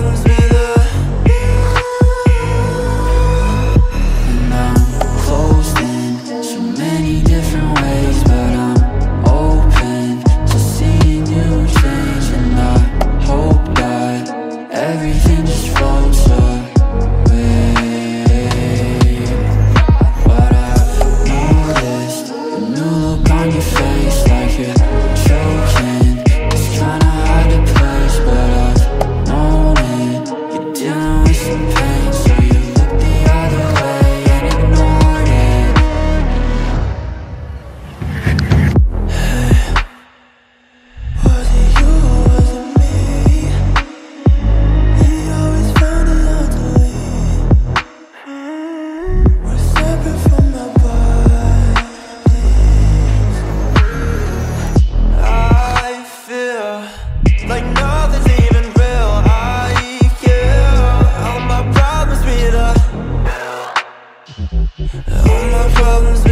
my problems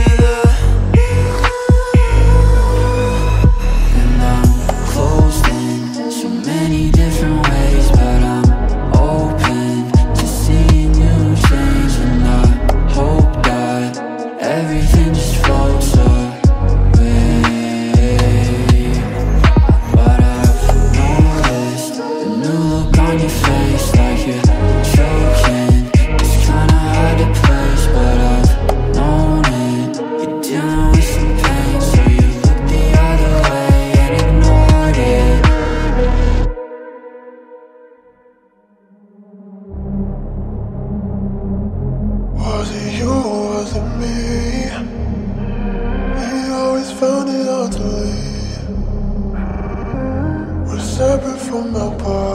from the bar.